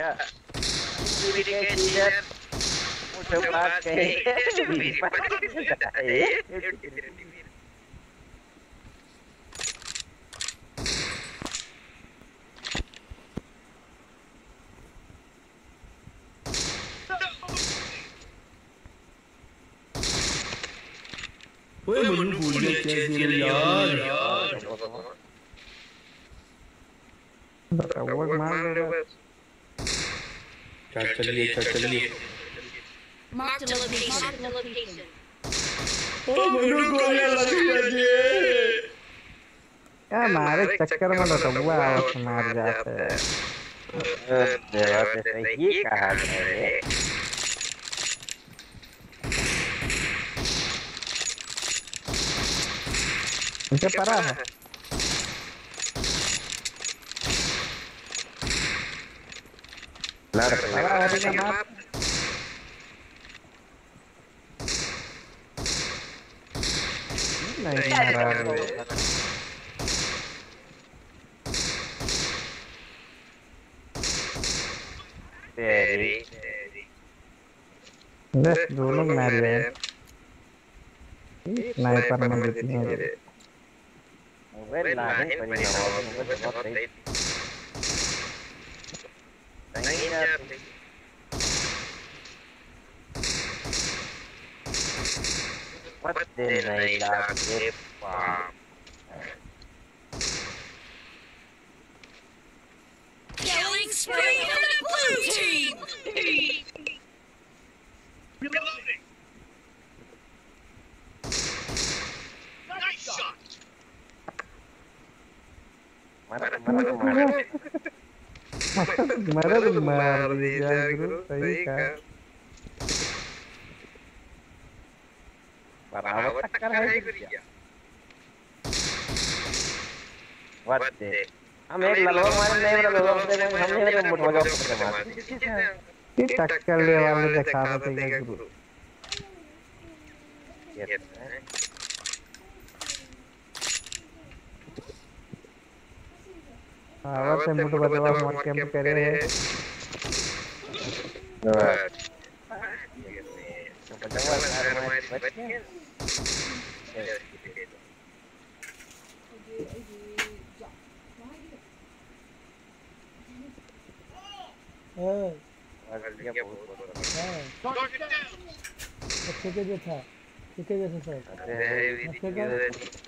मेरी के मुझे बात कही मेरी बात है ओए मन्नू भूल गया क्या दिया यार। वो मार दो बस चल चलिए चल चलिए. Marked a location. ओ मन्नू को ये लगी मुझे क्या मारे चक्कर में लटुआ आवाज़ मार जाते हैं देवा से सही कहा मैंने इनसे परा है। Benar. Salah harinya maaf. Nah, ini dulu Marian. Sniper menurutnya. Mungkin lain, mungkin cepat What did they not? Killing spree for the blue team! Reloading! Nice shot! मत मार दिया गुरु सही कहा बराबर टक्कर है गुरिया दे हम एक ललवा मारे नहीं वाला ललवा मारे हम नहीं मोट वाला पकड़ मारे ये टक्कर ले वाले दिखा रहे थे गुरु आवाज़ से मुट बदला मत कैंप करे है. अच्छे के जैसा ठीक है जैसा सर? The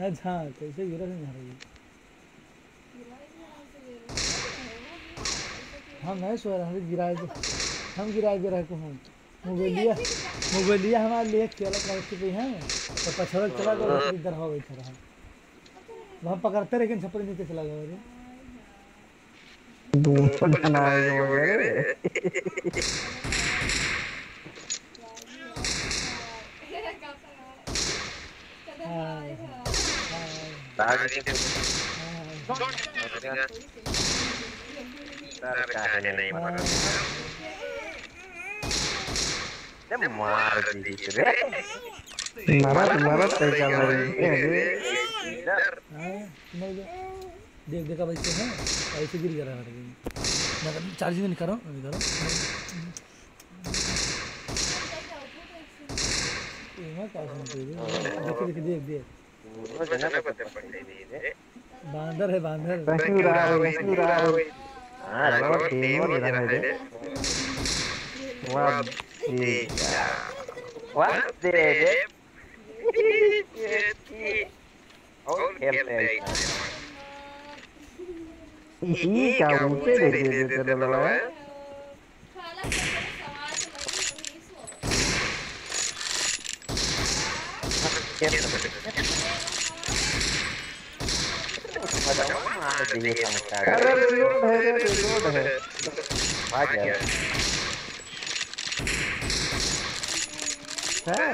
है अच्छा कैसे गिरा जा रही हम नहीं सो रहे गिराए हम गिराए दे रहे मोबाइलिया मोबाइलिया हमारे लिए केला कनेक्ट पे हैं। तो पछड़ चला गया इधर हो बैठा रहा वहाँ पकड़ते रहे लेकिन छपरी नीचे चला गया रे रही है हाँ देख देखा वैसे है ऐसे गिर गया रहा मैं चार्जिंग नहीं करो ये क्या सुनते देख देख देख देख। बांदर है बांदर। सही रहा है सही रहा है हाँ टीम हो रहा है रे वाह ये What did it? और खेलते हैं ही का ऊँचे दे दे दे दे समझता है?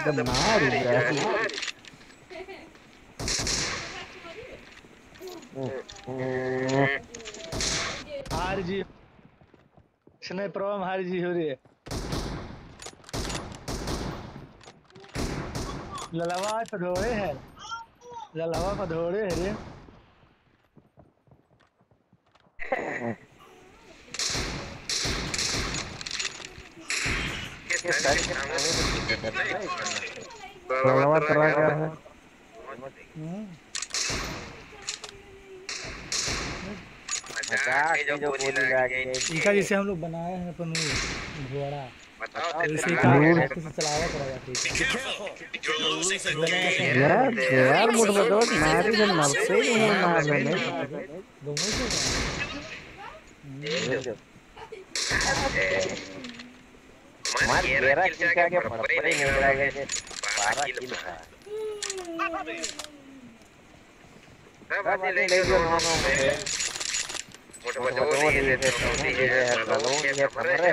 Cada Mario, velho. Hard. Isso não é prova, hard de Yuri. ललवा पधोड़े है। ललवा पधोड़े है रे। लवा तरह का है। हम्म, मज़ाक जो बोली इनका जैसे हम लोग बनाए हैं अपन घोड़ा से है। यार यार मुठ बदो मारी जन मरते ही नहीं मार लेने दोनों से मार गेरा किसका के पड़पड़े नहीं लगे। के 12 किलो था। सब आदमी ले जो नो नो में मोटे मोटे वो ले थे तो ये है ललों ये पड़े है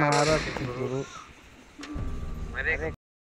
मारा गुरु